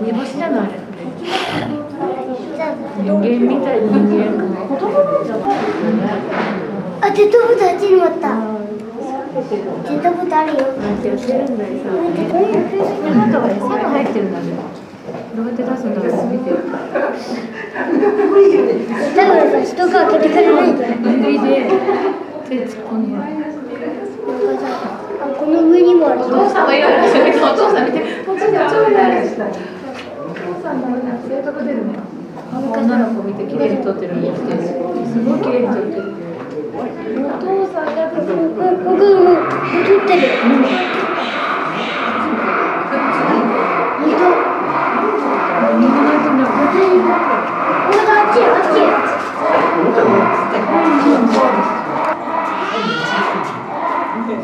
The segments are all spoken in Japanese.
煮干しじゃない人間みたい人間あ、ジェットボタンあっちにもあった。ジェットボタンあるよ。なんてやってるんだよさえ中は餌が入ってるんだけどどうやって出すんだろう見てだからさ、人が開けてくれないと。指で手突っ込んであこの上にもある。お父さんが言われましたけどお父さん見てお父さん超大好きお父さんの性格出るね女の子見て綺麗に撮ってるのに来てるすごい綺麗に撮ってるお父さんがここ、ここ、もう、撮ってる。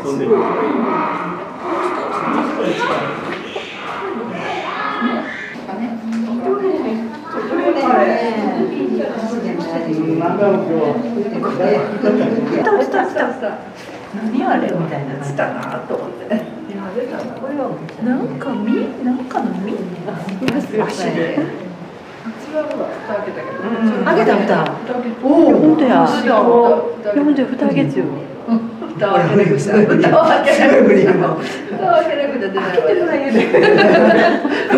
本何もないと思う。当。これがあっち、あっち。何あれみたいな来たなと思って。なんか実なんかの実足で。あげた蓋。おお本当や。本当や蓋あげつよ。蓋を開けなくちゃ。蓋を開けなくちゃ。蓋を開けなくちゃ出ない。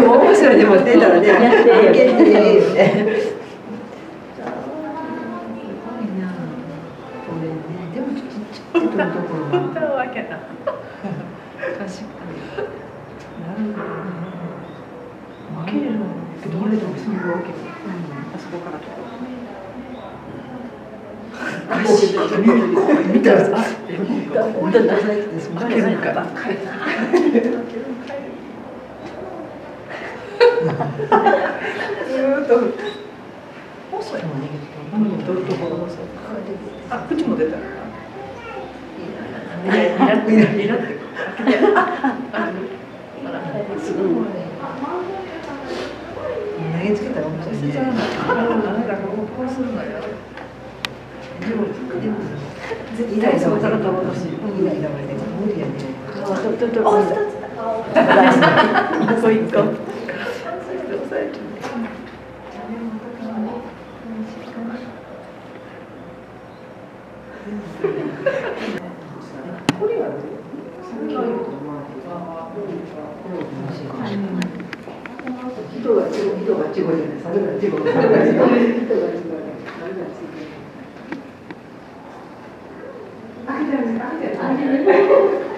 もう。面白いでも出たらね。開けてね。でもちっちゃいと。ころは。蓋を開けた。確かに。なるほどね。開けるの。けど俺でもすぐ開ける。あそこからとか。見たらさ、本当にダサいです。開けるから。ずーっと細い？あ、口も出た。投げつけたら面白いね。なんか。こうするのよ。でも、でも、イライラはか。らと思うし、イライラはね、無理やね。あ、そう一個。人が違う、人が違うじゃない、てる。